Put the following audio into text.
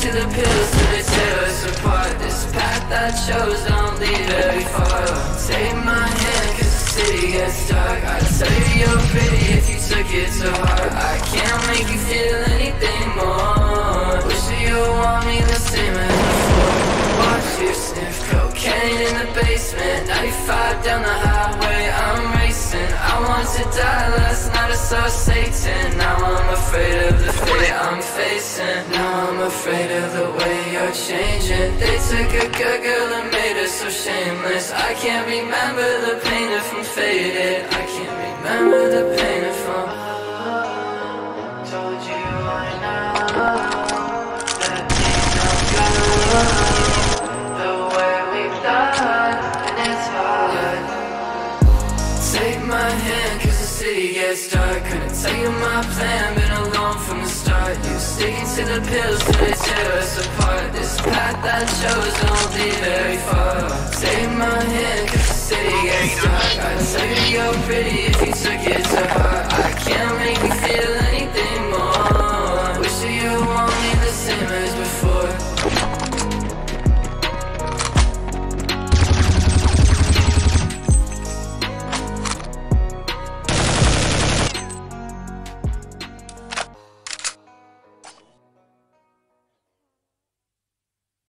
to the pills till they tear us apart. This path I chose don't lead very far. Take my hand cause the city gets dark. I'd you you're pretty if you took it to heart. I can't make you feel anything more. Wish that you want me the same as before. Watch you sniff cocaine in the basement. 95 down the highway, I'm racing. I want to die last night, I saw Satan Now I'm afraid facing Now I'm afraid of the way you're changing. They took a good girl and made her so shameless. I can't remember the pain if I'm faded. I can't remember the pain if I'm Told you I know That things don't go The way we thought And it's hard. Take my hand cause the city gets dark. Couldn't tell you my plan, been alone from the start sticking to the pills till they tear us apart. This path I chose don't lead very far. Take my hand cause the city gets dark. I'd you you're pretty if you took it to